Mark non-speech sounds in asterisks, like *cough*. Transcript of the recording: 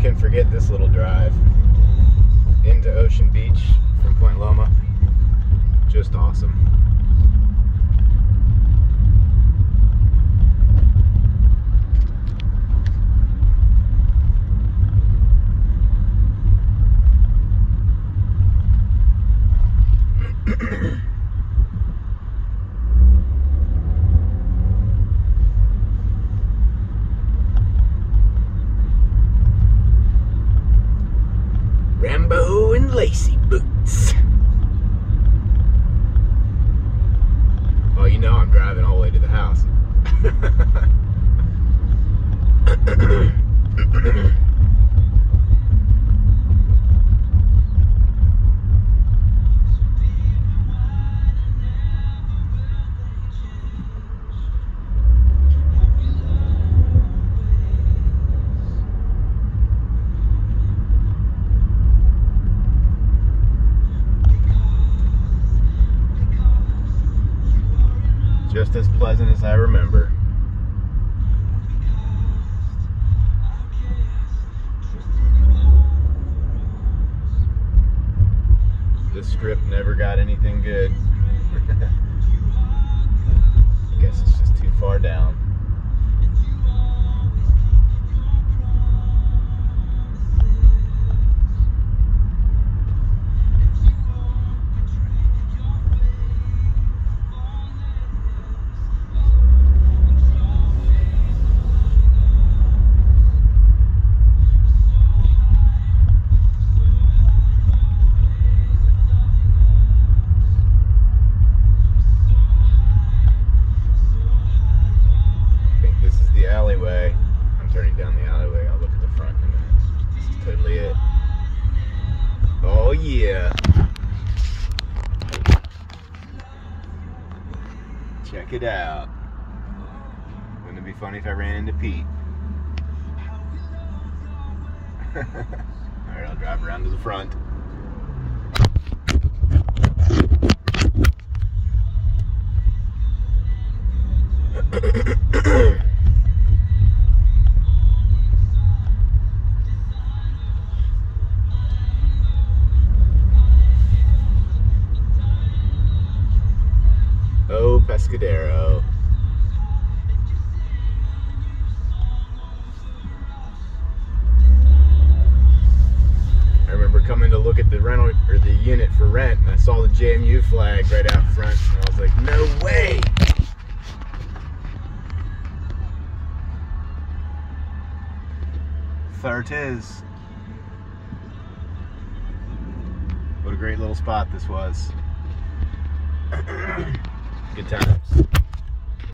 can forget this little drive into Ocean Beach Lacey boots. Oh, you know I'm driving all the way to the house. *laughs* Just as pleasant as I remember. This strip never got anything good. Yeah. Check it out. Wouldn't it be funny if I ran into Pete? *laughs* Alright, I'll drive around to the front. *clears throat* Pescadero. I remember coming to look at the rental or the unit for rent, and I saw the JMU flag right out front, and I was like, "No way!" There it is. What a great little spot this was. *clears throat* Good times.